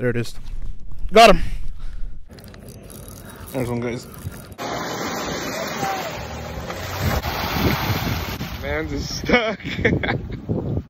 There it is. Got him. There's one, guys. Man's is stuck.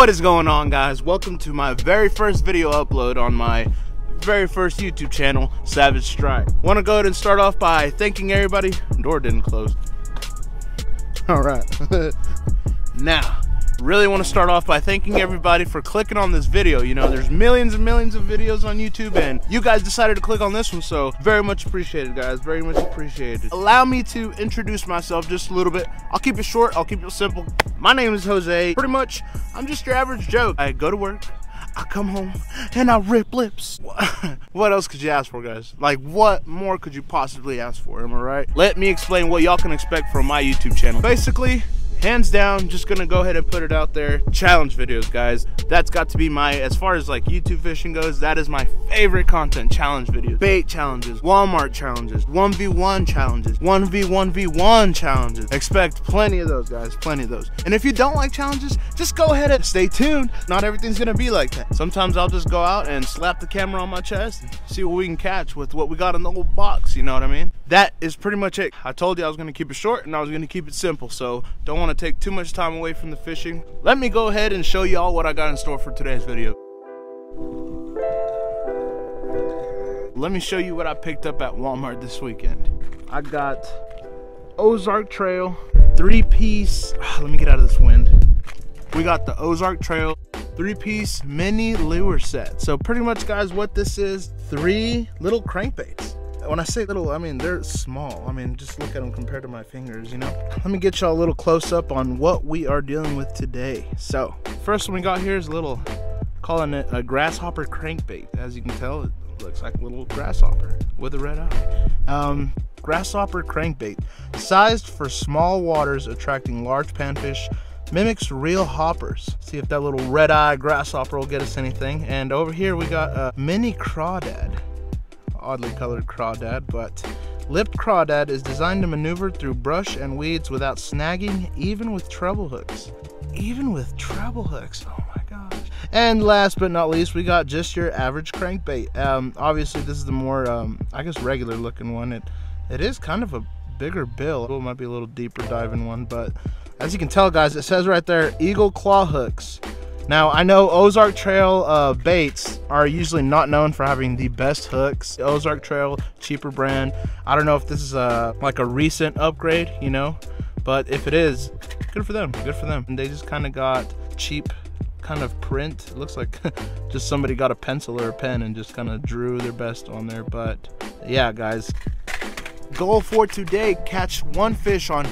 What is going on guys? Welcome to my very first video upload on my very first YouTube channel, Savage Strike. Want to go ahead and start off by thanking everybody. Door didn't close. All right. now, really want to start off by thanking everybody for clicking on this video. You know, there's millions and millions of videos on YouTube and you guys decided to click on this one, so very much appreciated, guys. Very much appreciated. Allow me to introduce myself just a little bit. I'll keep it short, I'll keep it simple. My name is Jose. Pretty much, I'm just your average Joe. I go to work, I come home and I rip lips. what else could you ask for, guys? Like, what more could you possibly ask for? Am I right? Let me explain what y'all can expect from my YouTube channel. Basically, hands down just gonna go ahead and put it out there. Challenge videos guys. That's got to be my as far as like youtube fishing goes that is my favorite content. Challenge videos. Bait challenges walmart challenges 1v1 challenges 1v1v1 challenges. Expect plenty of those guys plenty of those. And if you don't like challenges just go ahead and stay tuned. Not everything's gonna be like that. Sometimes i'll just go out and slap the camera on my chest and see what we can catch with what we got in the little box you know what i mean that is pretty much it i told you i was gonna keep it short and i was gonna keep it simple so don't want to take too much time away from the fishing, let me go ahead and show y'all what I got in store for today's video. Let me show you what I picked up at Walmart this weekend. I got Ozark Trail, three piece, ah, let me get out of this wind. We got the Ozark Trail three piece mini lure set. So pretty much guys, what this is, three little crankbaits when I say little, I mean they're small. I mean, just look at them compared to my fingers, you know? Let me get y'all a little close up on what we are dealing with today. So, first one we got here is a little, calling it a grasshopper crankbait. As you can tell, it looks like a little grasshopper with a red eye. Um, grasshopper crankbait, sized for small waters, attracting large panfish, mimics real hoppers. See if that little red eye grasshopper will get us anything. And over here we got a mini crawdad oddly colored crawdad, but lipped crawdad is designed to maneuver through brush and weeds without snagging, even with treble hooks. Even with treble hooks, oh my gosh. And last but not least, we got just your average crankbait. Um, obviously, this is the more, um, I guess, regular looking one. It, it is kind of a bigger bill. It might be a little deeper diving one, but as you can tell, guys, it says right there, Eagle Claw Hooks. Now, I know Ozark Trail uh, baits are usually not known for having the best hooks. Ozark Trail, cheaper brand. I don't know if this is a, like a recent upgrade, you know, but if it is, good for them, good for them. And they just kind of got cheap kind of print. It looks like just somebody got a pencil or a pen and just kind of drew their best on there. But yeah, guys, goal for today, catch one fish on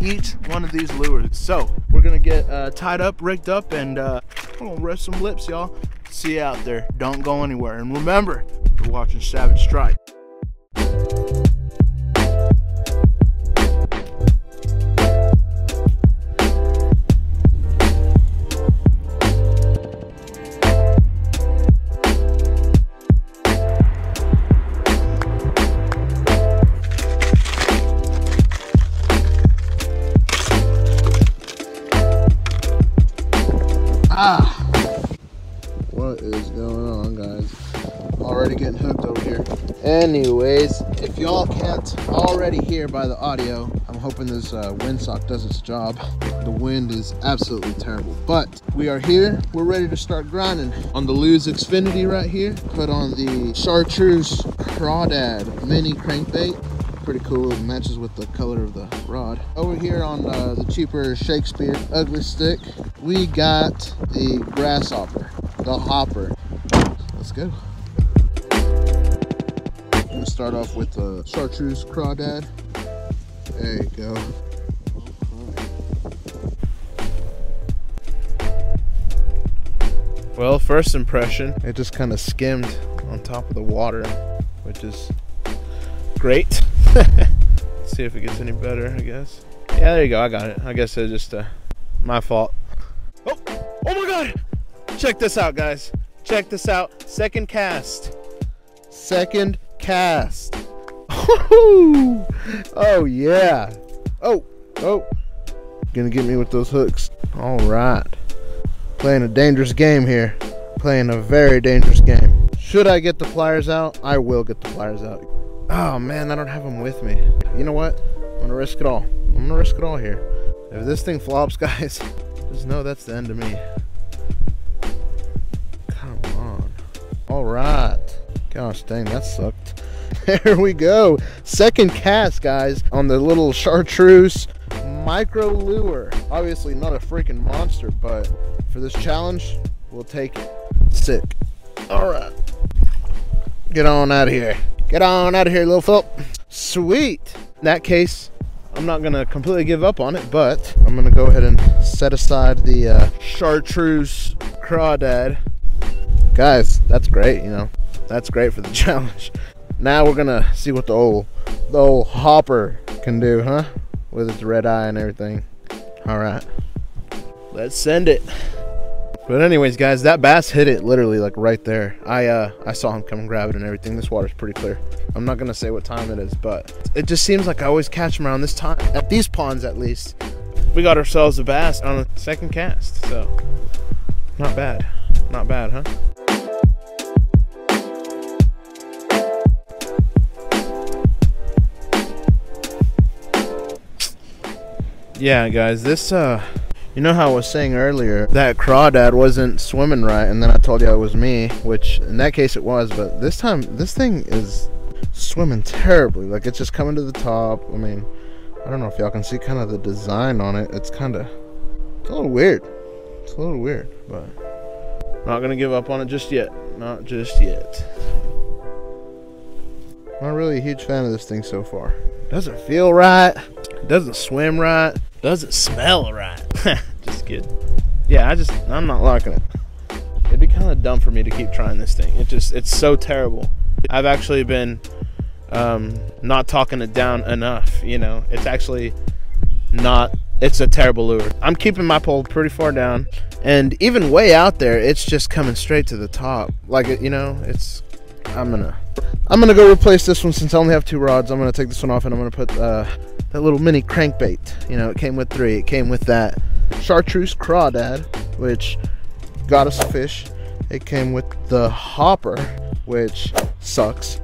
each one of these lures. So gonna get uh, tied up, rigged up, and uh, I'm gonna rest some lips, y'all. See you out there. Don't go anywhere. And remember, you're watching Savage Strike. Hooked over here anyways, if y'all can't already hear by the audio, I'm hoping this uh, windsock does its job. The wind is absolutely terrible, but we are here. We're ready to start grinding on the Lew's Xfinity right here. Put on the Chartreuse Crawdad mini crankbait. Pretty cool, it matches with the color of the rod. Over here on uh, the cheaper Shakespeare Ugly Stik, we got the Grasshopper, the Hopper. Let's go start off with a chartreuse crawdad. There you go. Well, first impression, it just kind of skimmed on top of the water, which is great. see if it gets any better, I guess. Yeah, there you go. I got it. I guess it's just uh, my fault. Oh, oh my God! Check this out, guys. Check this out. Second cast. Second cast. oh yeah. Oh, oh. Gonna get me with those hooks. All right. Playing a dangerous game here. Playing a very dangerous game. Should I get the pliers out? I will get the pliers out. Oh man, I don't have them with me. You know what? I'm gonna risk it all. I'm gonna risk it all here. If this thing flops, guys, just know that's the end of me. Come on. All right. Gosh dang, that sucked. There we go. Second cast, guys, on the little chartreuse micro lure. Obviously not a freaking monster, but for this challenge, we'll take it. Sick. All right. Get on out of here. Get on out of here, little Philip. Sweet. In that case, I'm not gonna completely give up on it, but I'm gonna go ahead and set aside the uh, chartreuse crawdad. Guys, that's great, you know. That's great for the challenge. Now we're gonna see what the old the old hopper can do, huh? With its red eye and everything. Alright. Let's send it. But anyways, guys, that bass hit it literally like right there. I uh I saw him come and grab it and everything. This water's pretty clear. I'm not gonna say what time it is, but it just seems like I always catch them around this time. At these ponds at least. We got ourselves a bass on a second cast, so not bad. Not bad, huh? Yeah, guys, this uh you know how I was saying earlier that crawdad wasn't swimming right, and then I told you it was me, which in that case it was, but this time this thing is swimming terribly. Like it's just coming to the top. I mean, I don't know if y'all can see kind of the design on it. It's kind of it's a little weird. It's a little weird, but not gonna give up on it just yet. Not just yet. I'm not really a huge fan of this thing so far. Doesn't feel right. Doesn't swim right doesn't smell right. just kidding. Yeah, I just I'm not liking it. It'd be kind of dumb for me to keep trying this thing. It just it's so terrible. I've actually been um, not talking it down enough. You know, it's actually not. It's a terrible lure. I'm keeping my pole pretty far down, and even way out there, it's just coming straight to the top. Like you know, it's. I'm gonna. I'm gonna go replace this one since I only have two rods. I'm gonna take this one off and I'm gonna put. Uh, that little mini crankbait. You know, it came with three. It came with that chartreuse crawdad, which got us a fish. It came with the hopper, which sucks.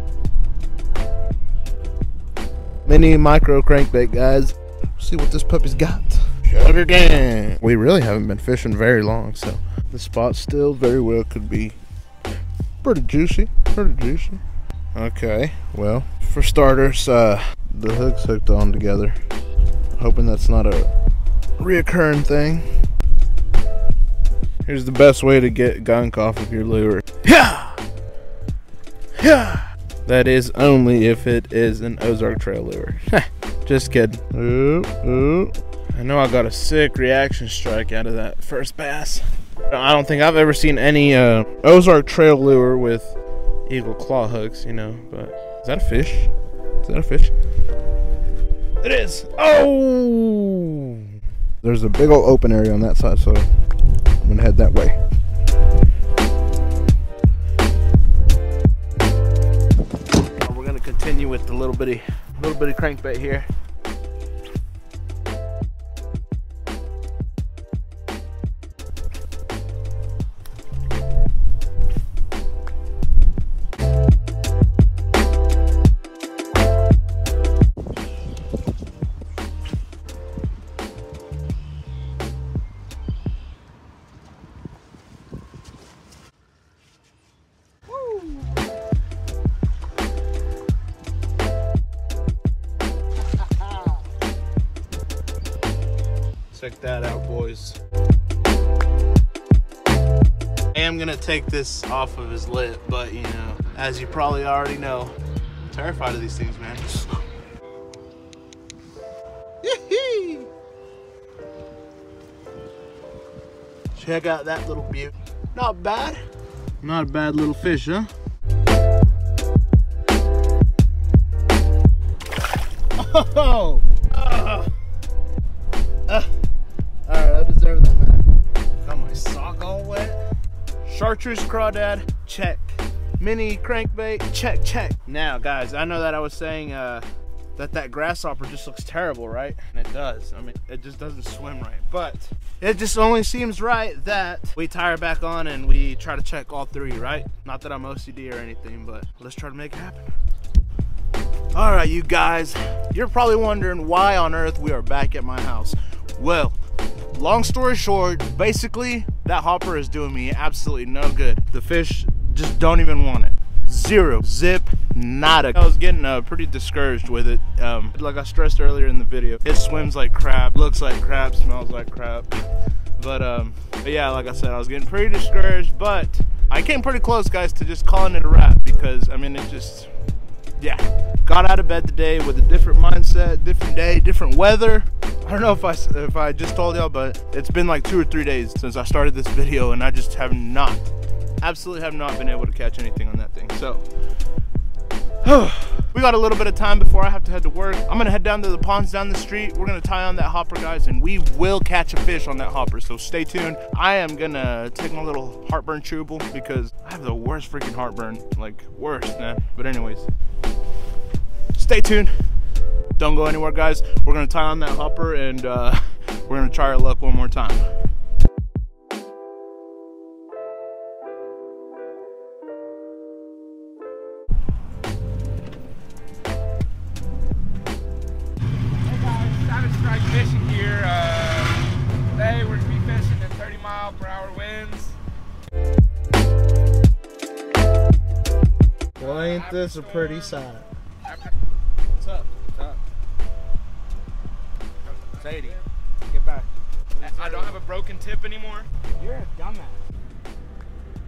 Mini micro crankbait, guys. See what this puppy's got. Sugar gang. We really haven't been fishing very long, so the spot still very well could be pretty juicy. Pretty juicy. Okay, well, for starters, uh, the hook's hooked on together. Hoping that's not a reoccurring thing. Here's the best way to get gunk off of your lure. Yeah! Yeah! That is only if it is an Ozark Trail lure. Just kidding. Ooh, ooh. I know I got a sick reaction strike out of that first bass. I don't think I've ever seen any uh, Ozark Trail lure with eagle claw hooks, you know, but is that a fish? Is that a fish? It is. Oh! There's a big old open area on that side, so I'm gonna head that way. We're gonna continue with the little bitty, little bitty crankbait here. Check that out, boys. I am gonna take this off of his lip, but you know, as you probably already know, I'm terrified of these things, man. Check out that little beauty. Not bad. Not a bad little fish, huh? Oh! Chartreuse crawdad, check. Mini crankbait, check, check. Now, guys, I know that I was saying uh, that that grasshopper just looks terrible, right? And it does. I mean, it just doesn't swim right. But it just only seems right that we tie her back on and we try to check all three, right? Not that I'm OCD or anything, but let's try to make it happen. All right, you guys, you're probably wondering why on earth we are back at my house. Well, long story short, basically, that hopper is doing me absolutely no good. The fish just don't even want it. Zero, zip, nada. I was getting uh, pretty discouraged with it. Um, like I stressed earlier in the video, it swims like crap, looks like crap, smells like crap. But, um, but yeah, like I said, I was getting pretty discouraged, but I came pretty close, guys, to just calling it a wrap because, I mean, it just, yeah, got out of bed today with a different mindset, different day, different weather. I don't know if I if I just told y'all, but it's been like two or three days since I started this video, and I just have not absolutely have not been able to catch anything on that thing. So, we got a little bit of time before I have to head to work. I'm gonna head down to the ponds down the street. We're gonna tie on that hopper, guys, and we will catch a fish on that hopper. So stay tuned. I am gonna take my little heartburn chewable because I have the worst freaking heartburn, like worst, man. But anyways, stay tuned. Don't go anywhere, guys. We're gonna tie on that hopper and uh, we're gonna try our luck one more time. Well, ain't this a pretty sight. It's Get back. I don't have a broken tip anymore? You're a dumbass.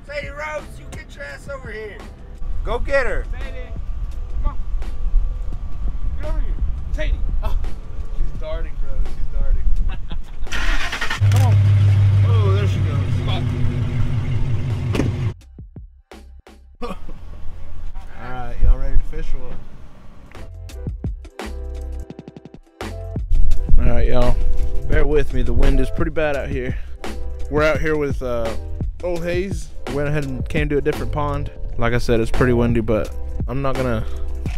Sadie Rose, you get your ass over here. Go get her. Sadie. Come on. Get over here. Sadie. Oh. She's darting, bro. She's darting. Come on. Oh, there she goes. Fuck. All right, y'all ready to fish or what? All right, y'all. Bear with me. The wind is pretty bad out here. We're out here with uh, Old Haze. Went ahead and came to a different pond. Like I said, it's pretty windy, but I'm not gonna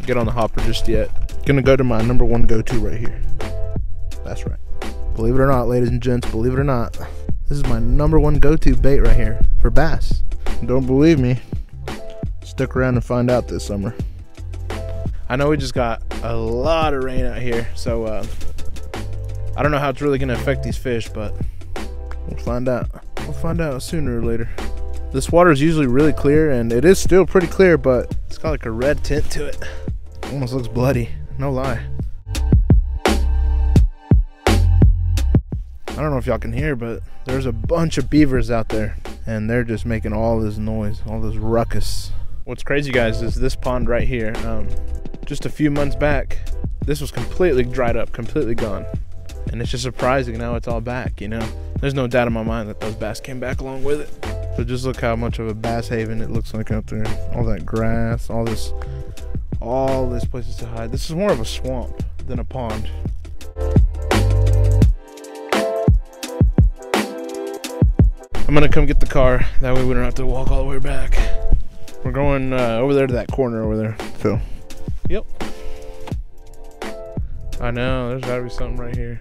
get on the hopper just yet. Gonna go to my number one go-to right here. That's right. Believe it or not, ladies and gents, believe it or not, this is my number one go-to bait right here for bass. Don't believe me? Stick around and find out this summer. I know we just got a lot of rain out here, so uh, I don't know how it's really going to affect these fish, but we'll find out. We'll find out sooner or later. This water is usually really clear, and it is still pretty clear, but it's got like a red tint to it. Almost looks bloody, no lie. I don't know if y'all can hear, but there's a bunch of beavers out there, and they're just making all this noise, all this ruckus. What's crazy, guys, is this pond right here. Um, just a few months back, this was completely dried up, completely gone. And it's just surprising now it's all back, you know? There's no doubt in my mind that those bass came back along with it. But just look how much of a bass haven it looks like out there. All that grass, all this, all this places to hide. This is more of a swamp than a pond. I'm gonna come get the car. That way we don't have to walk all the way back. We're going uh, over there to that corner over there, Phil. Yep. I know, there's gotta be something right here.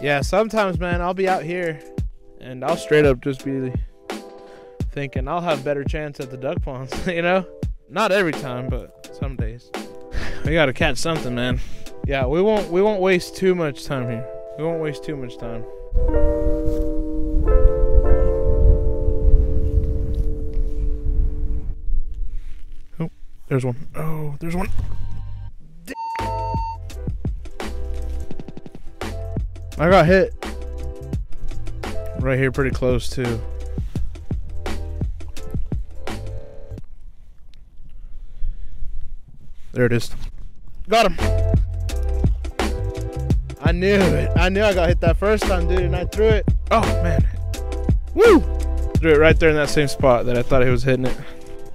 Yeah, sometimes, man, I'll be out here and I'll straight up just be thinking I'll have better chance at the duck ponds, you know? Not every time, but some days. We gotta catch something, man. Yeah, we won't we won't waste too much time here. We won't waste too much time. Oh, there's one. Oh, there's one. I got hit right here pretty close too. There it is. Got him. I knew it. I knew I got hit that first time, dude, and I threw it. Oh, man. Woo! Threw it right there in that same spot that I thought he was hitting it.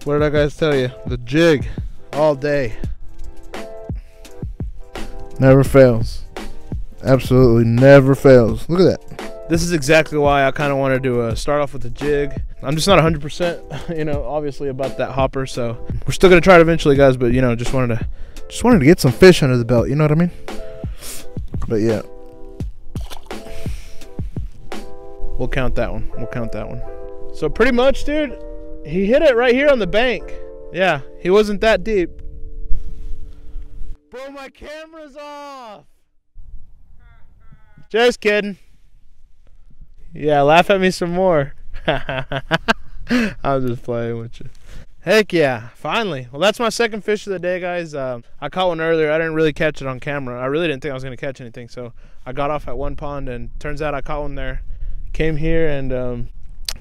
What did I guys tell you? The jig all day. Never fails. Absolutely never fails. Look at that. This is exactly why I kind of wanted to uh, start off with a jig. I'm just not 100%, you know, obviously about that hopper. So we're still gonna try it eventually, guys. But you know, just wanted to, just wanted to get some fish under the belt. You know what I mean? But yeah, we'll count that one. We'll count that one. So pretty much, dude, he hit it right here on the bank. Yeah, he wasn't that deep. Bro, my camera's off. Just kidding. Yeah, laugh at me some more. I'm just playing with you. Heck yeah, finally. Well, that's my second fish of the day, guys. Um, I caught one earlier. I didn't really catch it on camera. I really didn't think I was going to catch anything. So I got off at one pond, and turns out I caught one there. Came here, and um,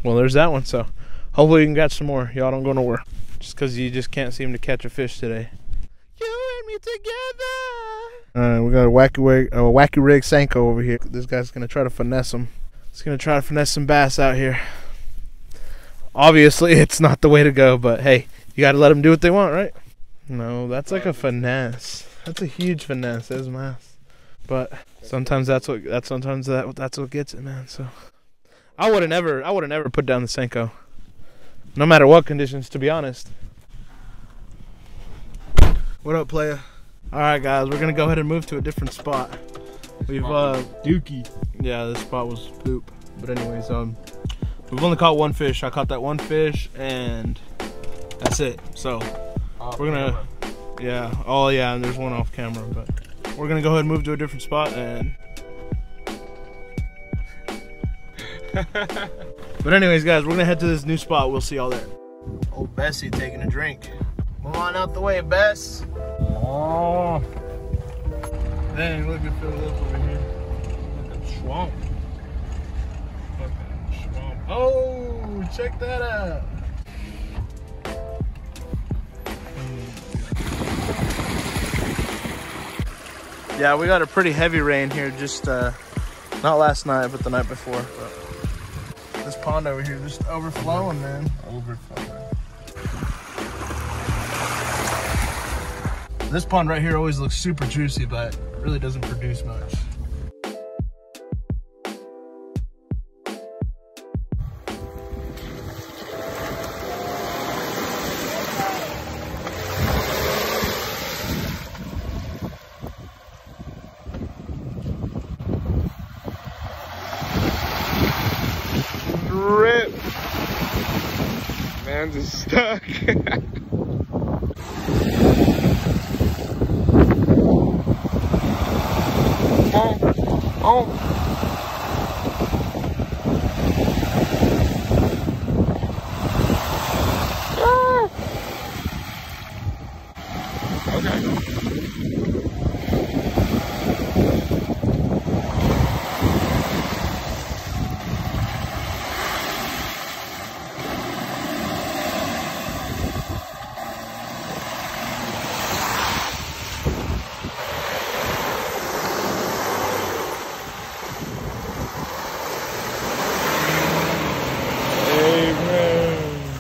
well, there's that one. So hopefully you can catch some more. Y'all don't go nowhere. Just because you just can't seem to catch a fish today. You me together. Right, we got a wacky rig, a wacky rig Senko over here. This guy's gonna try to finesse him. He's gonna try to finesse some bass out here. Obviously, it's not the way to go, but hey, you gotta let them do what they want, right? No, that's like a finesse. That's a huge finesse. There's mass. But sometimes that's what that's sometimes that that's what gets it, man. So I would have never I would have never put down the Senko. No matter what conditions, to be honest. What up, playa? All right, guys, we're gonna go ahead and move to a different spot. We've uh, Dookie. yeah, this spot was poop. But anyways, um, we've only caught one fish. I caught that one fish, and that's it. So we're gonna, yeah, oh yeah, and there's one off camera, but we're gonna go ahead and move to a different spot and. but anyways, guys, we're gonna head to this new spot. We'll see y'all there. Old Bessie taking a drink. Come on out the way, Bess. Oh, Dang, look at Phil Lips over here. swamp. Fucking swamp. Oh, check that out. Yeah, we got a pretty heavy rain here just uh not last night but the night before. But this pond over here just overflowing, man. Overflowing. This pond right here always looks super juicy, but really doesn't produce much. Rip. Man's stuck. oh, oh. Ah. Okay. Amen.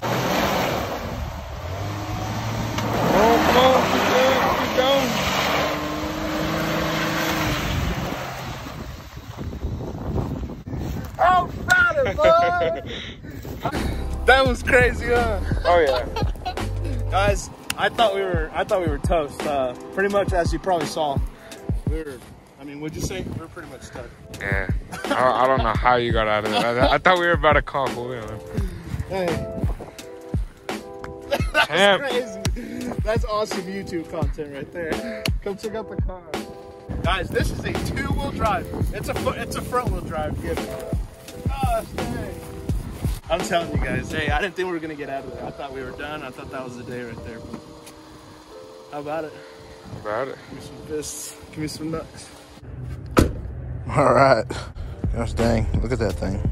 Oh, come on, keep going, keep going. Oh, found it, bud! that was crazy, huh? Oh yeah. Guys, I thought we were I thought we were toast. Uh, pretty much as you probably saw. We were I mean, would you say we are pretty much stuck? Yeah. I, I don't know how you got out of it. I, I thought we were about to call Julio. Hey. That's Damn. crazy. That's awesome YouTube content right there. Come check out the car. Guys, this is a two-wheel drive. It's a it's a front-wheel drive. Get it. I'm telling you guys, hey, I didn't think we were gonna get out of there. I thought we were done. I thought that was the day right there. But how about it? How About it. Give me some fists. Give me some nuts. All right. Gosh dang. Look at that thing.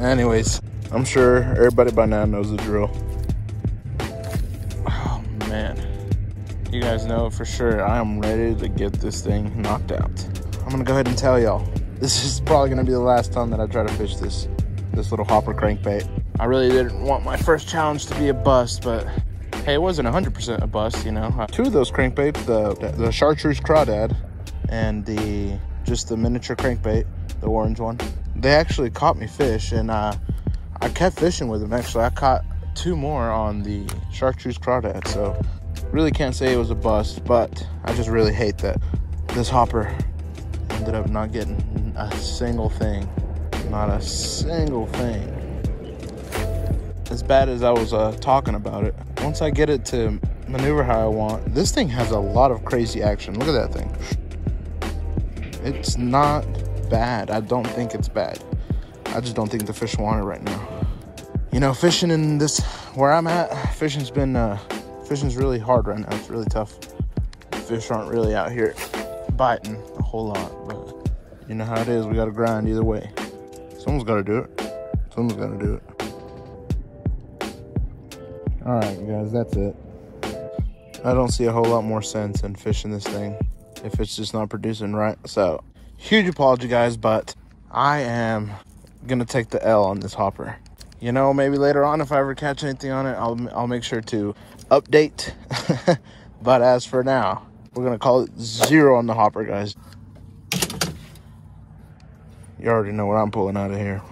Anyways, I'm sure everybody by now knows the drill. Oh, man. You guys know for sure I am ready to get this thing knocked out. I'm going to go ahead and tell y'all. This is probably going to be the last time that I try to fish this this little hopper crankbait. I really didn't want my first challenge to be a bust, but hey, it wasn't 100% a bust, you know. Two of those crankbaits, the the chartreuse crawdad and the just the miniature crankbait, the orange one. They actually caught me fish, and uh, I kept fishing with them. Actually, I caught two more on the chartreuse crawdad. So really can't say it was a bust, but I just really hate that this hopper ended up not getting a single thing. Not a single thing. As bad as I was uh, talking about it, once I get it to maneuver how I want, this thing has a lot of crazy action. Look at that thing. It's not bad. I don't think it's bad. I just don't think the fish want it right now. You know, fishing in this where I'm at, fishing's been uh, fishing's really hard right now. It's really tough. Fish aren't really out here biting a whole lot, but you know how it is. We got to grind either way. Someone's got to do it. Someone's got to do it. All right, guys, that's it. I don't see a whole lot more sense in fishing this thing if it's just not producing right. So, huge apology, guys, but I am gonna take the L on this hopper. You know, maybe later on, if I ever catch anything on it, I'll I'll make sure to update. but as for now, we're gonna call it zero on the hopper, guys. You already know what I'm pulling out of here.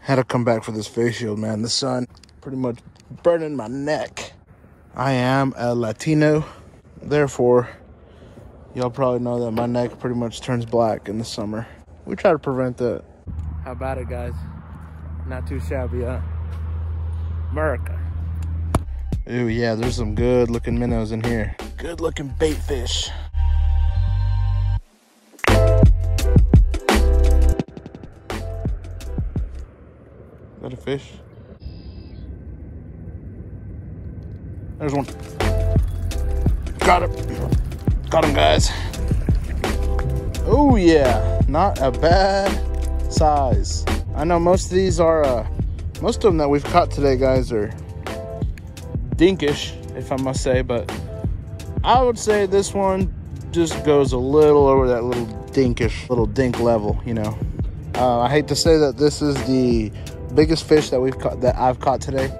Had to come back for this face shield, man. The sun pretty much burning my neck. I am a Latino, therefore, y'all probably know that my neck pretty much turns black in the summer. We try to prevent that. How about it, guys? Not too shabby, huh? America. Ooh, yeah, there's some good looking minnows in here. Good looking bait fish. That a fish? There's one. Got him. Got him, guys. Oh, yeah. Not a bad size. I know most of these are, uh, most of them that we've caught today, guys, are dinkish, if I must say, but I would say this one just goes a little over that little dinkish, little dink level, you know. Uh, I hate to say that this is the biggest fish that we've caught that I've caught today.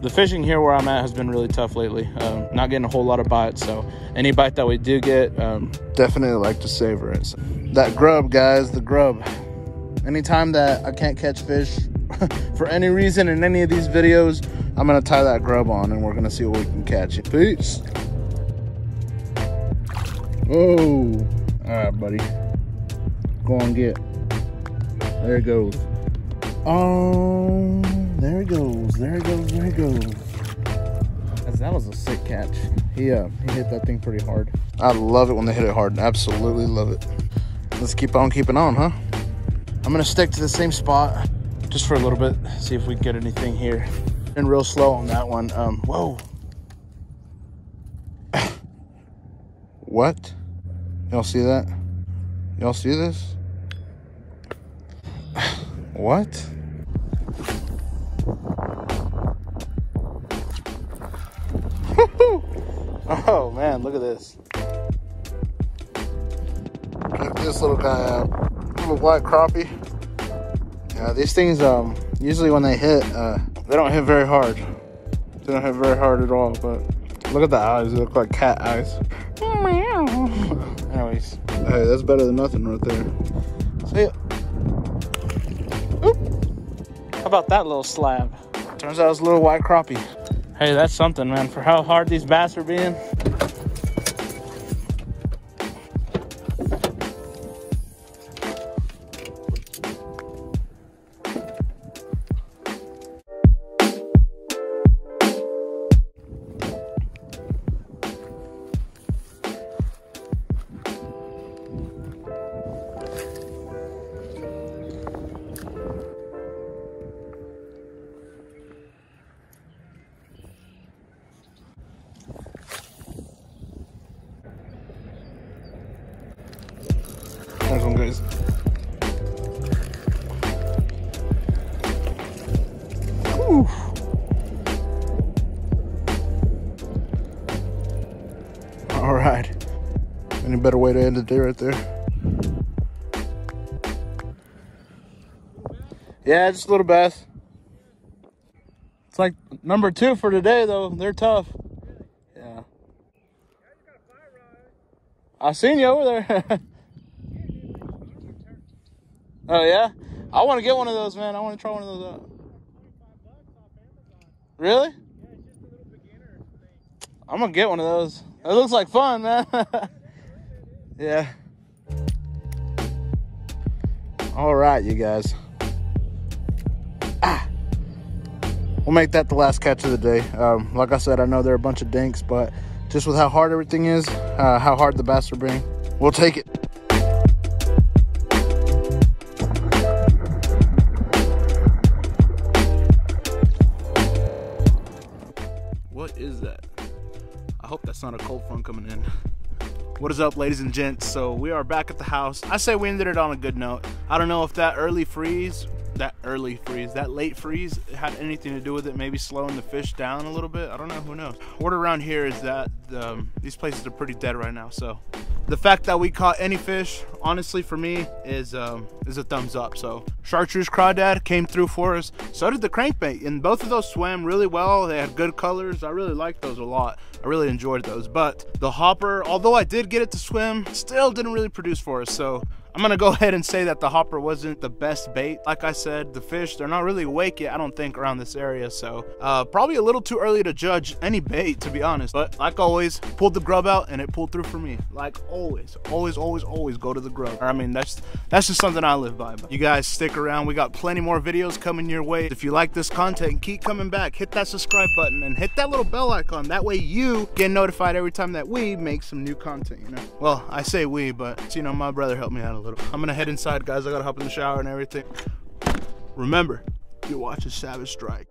The fishing here where I'm at has been really tough lately. Um, not getting a whole lot of bites, so any bite that we do get, um, definitely like to savor it. So, that grub, guys, the grub. Anytime that I can't catch fish for any reason in any of these videos, I'm gonna tie that grub on and we're gonna see what we can catch. It. Peace. Oh, all right, buddy. Go on, get. There it goes. Oh, there it goes. There it goes. There it goes. That was a sick catch. He uh, he hit that thing pretty hard. I love it when they hit it hard. Absolutely love it. Let's keep on keeping on, huh? I'm gonna stick to the same spot just for a little bit. See if we can get anything here. And real slow on that one. Um, whoa. what? Y'all see that? Y'all see this? what? Oh man, look at this. Check this little guy out. Little white crappie. Yeah, these things, um, usually when they hit, uh, they don't hit very hard. They don't hit very hard at all, but look at the eyes. They look like cat eyes. Anyways, hey, that's better than nothing right there. See ya. Oop. How about that little slab? Turns out it's a little white crappie. Hey, that's something, man. For how hard these bass are being. Any better way to end the day right there? Yeah, just a little bass. It's like number two for today, though. They're tough. Yeah. I seen you over there. oh yeah, I want to get one of those, man. I want to try one of those out. Really? I'm gonna get one of those. It looks like fun, man. yeah. All right, you guys. Ah. We'll make that the last catch of the day. Um, like I said, I know there are a bunch of dinks, but just with how hard everything is, uh, how hard the bass are being, we'll take it. What is that? I hope that's not a cold front coming in. What is up, ladies and gents? So we are back at the house. I say we ended it on a good note. I don't know if that early freeze, that early freeze, that late freeze had anything to do with it, maybe slowing the fish down a little bit. I don't know, who knows. Word around here is that um, these places are pretty dead right now. So the fact that we caught any fish, honestly, for me, is um, is a thumbs up. So Chartreuse Crawdad came through for us. So did the crankbait, and both of those swam really well. They had good colors. I really liked those a lot. I really enjoyed those. But the hopper, although I did get it to swim, still didn't really produce for us. So I'm gonna go ahead and say that the hopper wasn't the best bait. Like I said, the fish, they're not really awake yet, I don't think, around this area. So uh, probably a little too early to judge any bait, to be honest. But like always, pulled the grub out and it pulled through for me. Like always, always, always, always go to the grub. I mean, that's that's just something I live by. But you guys stick around. We got plenty more videos coming your way. If you like this content, keep coming back. Hit that subscribe button and hit that little bell icon. That way you get notified every time that we make some new content, you know? Well, I say we, but you know, my brother helped me out a little. I'm gonna head inside, guys. I gotta hop in the shower and everything. Remember, you're watching Savage Strike.